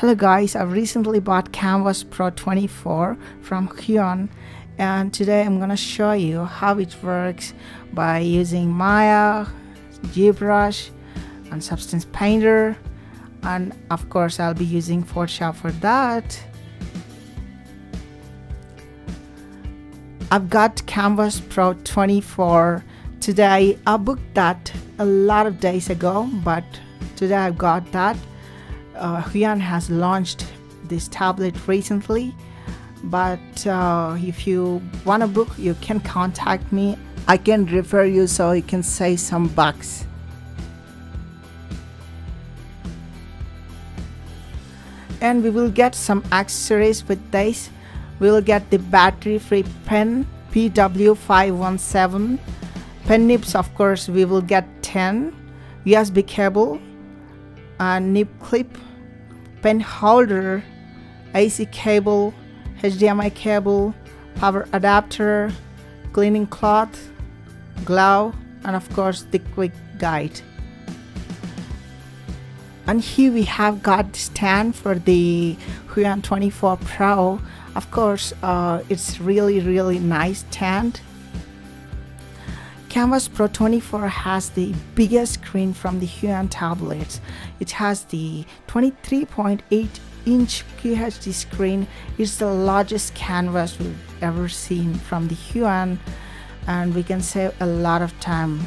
Hello guys, I've recently bought Kamvas Pro 24 from Huion and today I'm gonna show you how it works by using Maya, ZBrush and Substance Painter and of course I'll be using Photoshop for that. I've got Kamvas Pro 24 today. I booked that a lot of days ago but today I've got that uh, Huion has launched this tablet recently but uh, if you want a book you can contact me. I can refer you so you can save some bucks. And we will get some accessories with this. We will get the battery free pen PW517 pen nibs of course we will get 10 USB cable and nib clip pen holder, AC cable, HDMI cable, power adapter, cleaning cloth, glove, and of course the quick guide. And here we have got the stand for the Huion 24 Pro. Of course, uh, it's really really nice stand Kamvas Pro 24 has the biggest screen from the Huion tablets. It has the 23.8 inch QHD screen. It's the largest canvas we've ever seen from the Huion and we can save a lot of time.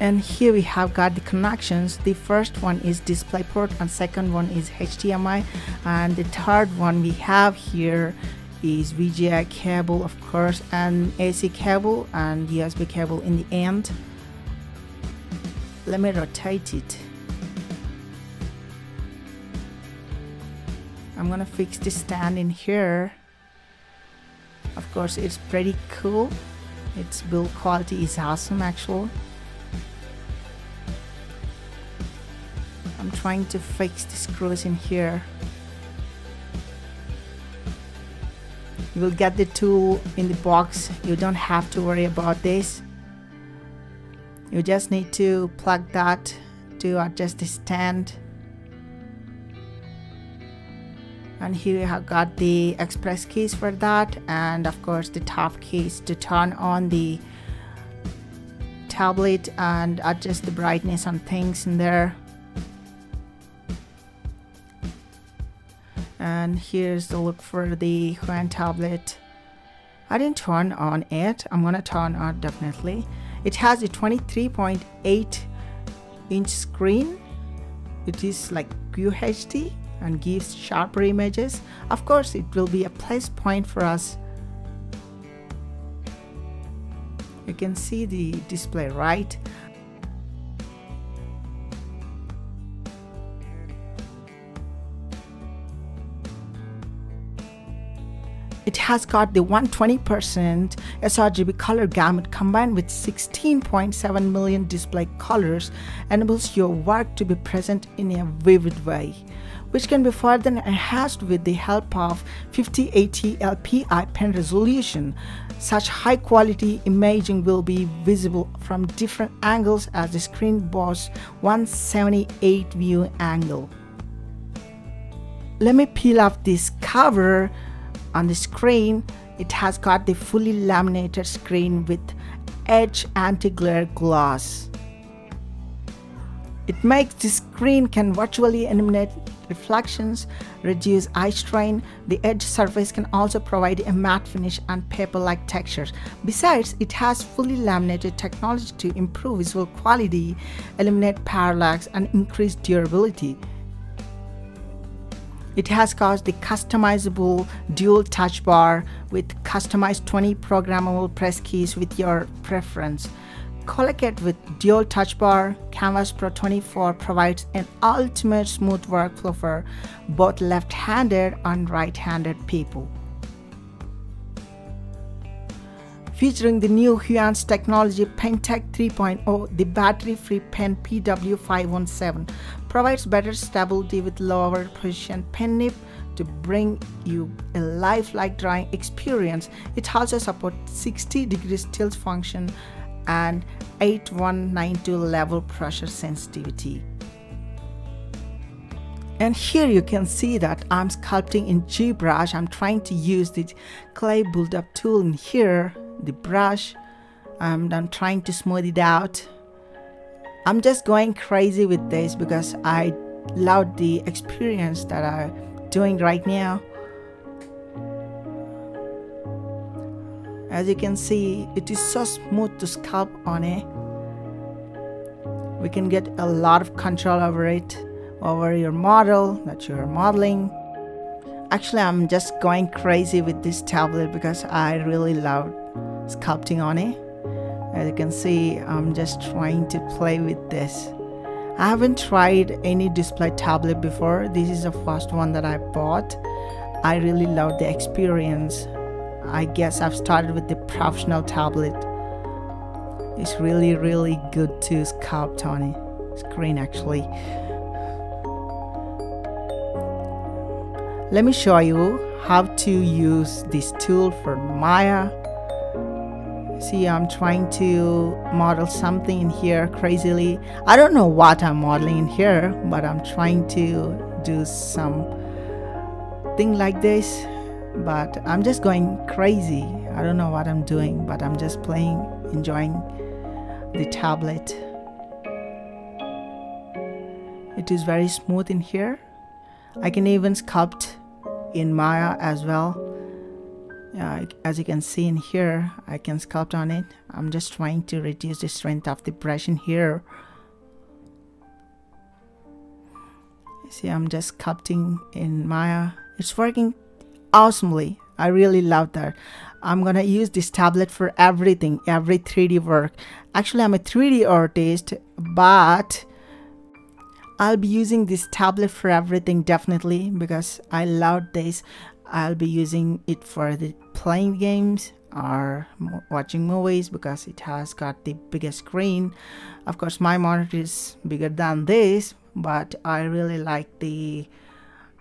And here we have got the connections. The first one is DisplayPort and second one is HDMI and the third one we have here is VGA cable of course and AC cable and USB cable in the end. Let me rotate it. I'm gonna fix the stand in here. Of course it's pretty cool. Its build quality is awesome actually. I'm trying to fix the screws in here you will get the tool in the box. You don't have to worry about this. You just need to plug that to adjust the stand. And here you have got the express keys for that and of course the top keys to turn on the tablet and adjust the brightness on things in there and here's the look for the Huion tablet. I didn't turn on it. I'm gonna turn on definitely. It has a 23.8 inch screen. It is like QHD and gives sharper images. Of course it will be a place point for us. You can see the display right It has got the 120% sRGB color gamut combined with 16.7 million display colors enables your work to be present in a vivid way which can be further enhanced with the help of 5080 LPI pen resolution. Such high quality imaging will be visible from different angles as the screen boasts 178 view angle. Let me peel off this cover on the screen, it has got the fully laminated screen with etched anti-glare glass. It makes the screen can virtually eliminate reflections, reduce eye strain. The etched surface can also provide a matte finish and paper-like textures. Besides, it has fully laminated technology to improve visual quality, eliminate parallax, and increase durability. It has got the customizable dual touch bar with customized 20 programmable press keys with your preference. Collocated with dual touch bar, Kamvas Pro 24 provides an ultimate smooth workflow for both left-handed and right-handed people. Featuring the new Huion's technology PenTech 3.0, the battery-free pen PW517 provides better stability with lower position pen nib to bring you a lifelike drawing experience. It also supports 60 degrees tilt function and 8192 level pressure sensitivity. and here you can see that I'm sculpting in ZBrush. I'm trying to use the clay build-up tool in here, the brush. and I'm trying to smooth it out. I'm just going crazy with this because I love the experience that I'm doing right now. As you can see, it is so smooth to sculpt on it. We can get a lot of control over it over your model that you're modeling. Actually, I'm just going crazy with this tablet because I really love sculpting on it. As you can see, I'm just trying to play with this. I haven't tried any display tablet before. This is the first one that I bought. I really love the experience. I guess I've started with the professional tablet. It's really, really good to sculpt on it. Screen actually. Let me show you how to use this tool for Maya. See, I'm trying to model something in here crazily. I don't know what I'm modeling in here, but I'm trying to do some thing like this. But I'm just going crazy. I don't know what I'm doing, but I'm just playing, enjoying the tablet. It is very smooth in here. I can even sculpt in Maya as well. Uh, as you can see in here, I can sculpt on it. I'm just trying to reduce the strength of the brush in here. See, I'm just sculpting in Maya. It's working awesomely. I really love that. I'm gonna use this tablet for everything, every 3D work. Actually, I'm a 3D artist, but I'll be using this tablet for everything definitely because I love this. I'll be using it for the playing games or watching movies because it has got the biggest screen. Of course, my monitor is bigger than this, but I really like the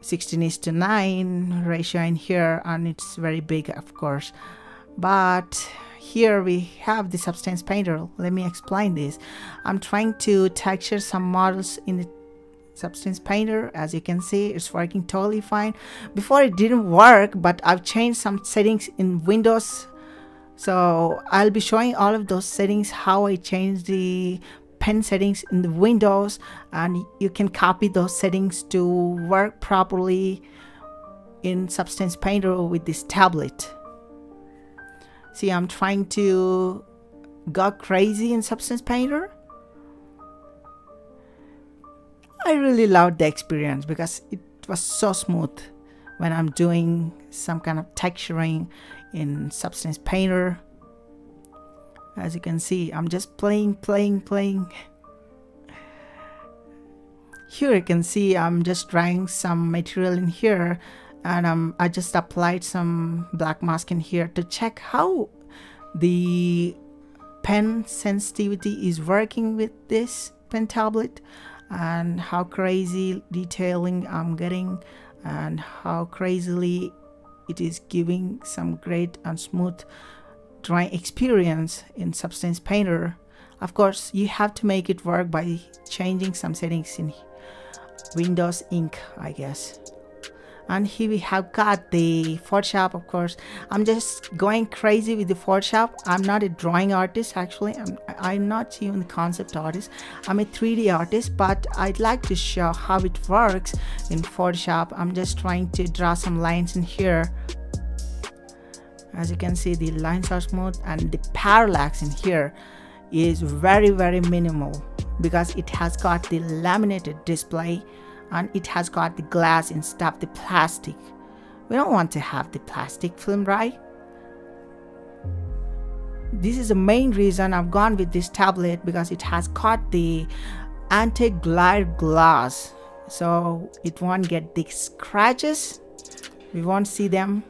16 is to 9 ratio in here and it's very big of course. But here we have the substance painter. Let me explain this. I'm trying to texture some models in the substance painter. As you can see it's working totally fine. Before it didn't work but I've changed some settings in Windows. So I'll be showing all of those settings how I changed the pen settings in the Windows and you can copy those settings to work properly in Substance Painter with this tablet. See I'm trying to go crazy in Substance Painter I really loved the experience because it was so smooth when I'm doing some kind of texturing in Substance Painter. As you can see, I'm just playing, playing, playing. Here you can see I'm just drying some material in here and um, I just applied some black mask in here to check how the pen sensitivity is working with this pen tablet and how crazy detailing I'm getting and how crazily it is giving some great and smooth drawing experience in Substance Painter. Of course, you have to make it work by changing some settings in Windows Ink, I guess and here we have got the Photoshop of course. I'm just going crazy with the Photoshop. I'm not a drawing artist actually. I'm, I'm not even a concept artist. I'm a 3d artist but I'd like to show how it works in Photoshop. I'm just trying to draw some lines in here. As you can see the lines are smooth and the parallax in here is very very minimal because it has got the laminated display and it has got the glass instead of the plastic. We don't want to have the plastic film, right? This is the main reason I've gone with this tablet because it has got the anti-glare glass. So it won't get the scratches. We won't see them.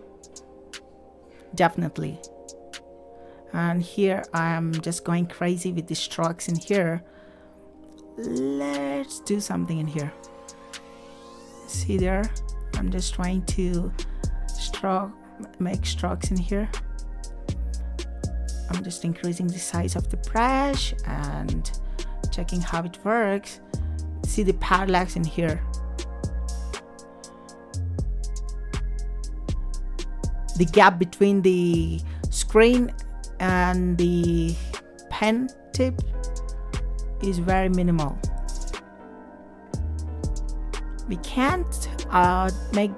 Definitely. And here I'm just going crazy with the strokes in here. Let's do something in here see there. I'm just trying to stroke make strokes in here. I'm just increasing the size of the brush and checking how it works. See the parallax in here. The gap between the screen and the pen tip is very minimal we can't uh, make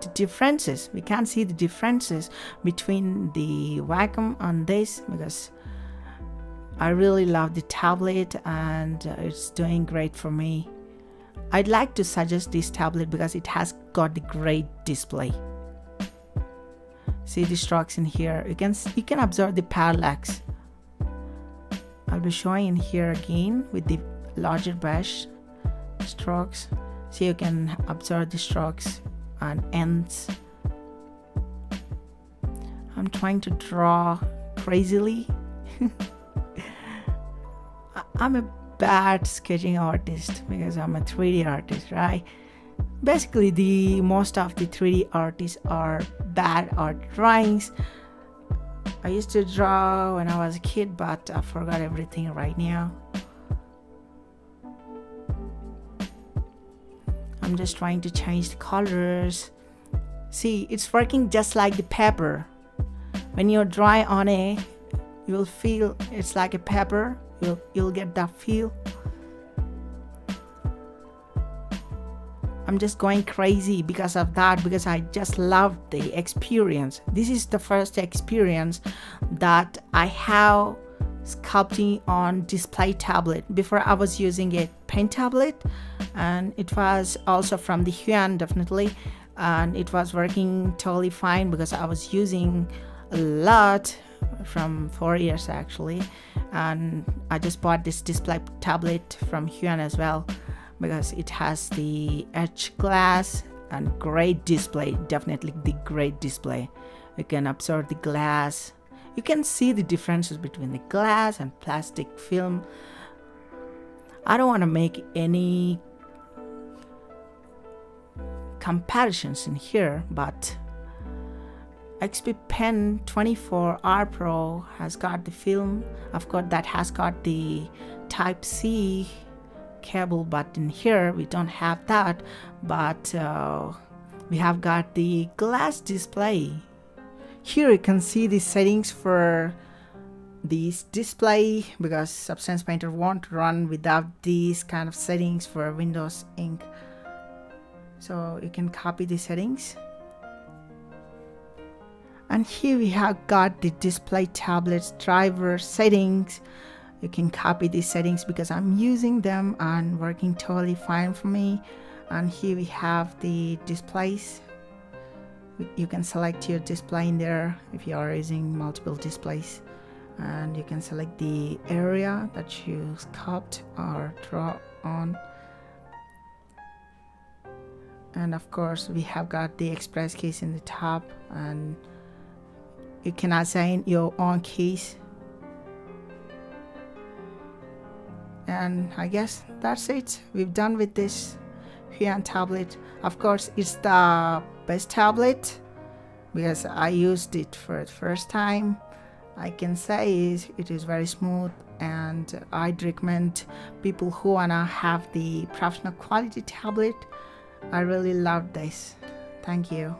the differences. We can't see the differences between the Wacom and this because I really love the tablet and it's doing great for me. I'd like to suggest this tablet because it has got the great display. See the strokes in here. You can you can observe the parallax. I'll be showing in here again with the larger brush strokes so you can observe the strokes and ends. I'm trying to draw crazily. I'm a bad sketching artist because I'm a 3D artist right? Basically the most of the 3D artists are bad art drawings. I used to draw when I was a kid but I forgot everything right now I'm just trying to change the colors see it's working just like the pepper. when you're drawing on it you'll feel it's like a pepper. you'll, you'll get that feel I'm just going crazy because of that because I just love the experience. This is the first experience that I have sculpting on display tablet. Before I was using a pen tablet and it was also from the Huion definitely. And it was working totally fine because I was using a lot from four years actually. And I just bought this display tablet from Huion as well because it has the edge glass and great display definitely the great display. You can absorb the glass. You can see the differences between the glass and plastic film I don't want to make any comparisons in here but XP Pen 24R Pro has got the film. I've got that has got the type C cable button here. We don't have that but uh, we have got the glass display. Here you can see the settings for this display because Substance Painter won't run without these kind of settings for Windows Ink. So you can copy the settings. And here we have got the display tablets driver settings. You can copy these settings because I'm using them and working totally fine for me. And here we have the displays. You can select your display in there if you are using multiple displays and you can select the area that you sculpt or draw on. And of course we have got the express keys in the top. And you can assign your own keys. And I guess that's it. We've done with this Huion tablet. Of course it's the best tablet because I used it for the first time I can say is it is very smooth and I'd recommend people who wanna have the professional quality tablet. I really love this. Thank you